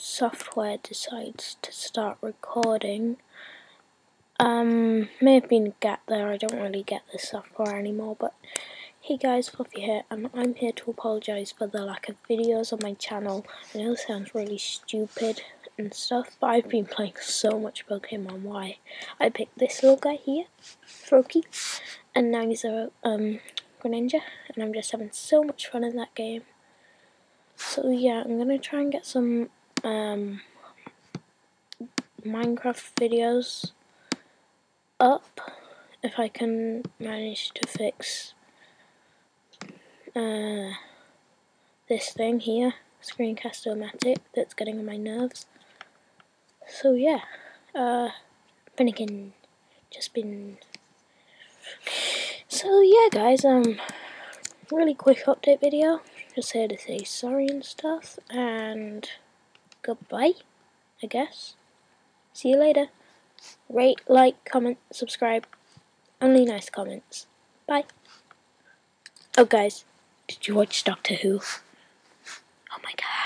software decides to start recording. Um, may have been a gap there, I don't really get the software anymore, but hey guys, Fluffy here, and I'm here to apologise for the lack of videos on my channel. I know this sounds really stupid and stuff, but I've been playing so much Pokemon Y. I picked this little guy here, Froakie, and now he's a um, Greninja, and I'm just having so much fun in that game. So yeah, I'm gonna try and get some um, Minecraft videos up if I can manage to fix uh, this thing here, Screencast-O-Matic, that's getting on my nerves. So yeah, uh, Finnegan, just been... So yeah guys, um, really quick update video. Just here to say sorry and stuff, and goodbye, I guess. See you later. Rate, like, comment, subscribe. Only nice comments. Bye. Oh guys, did you watch Doctor Who? Oh my god.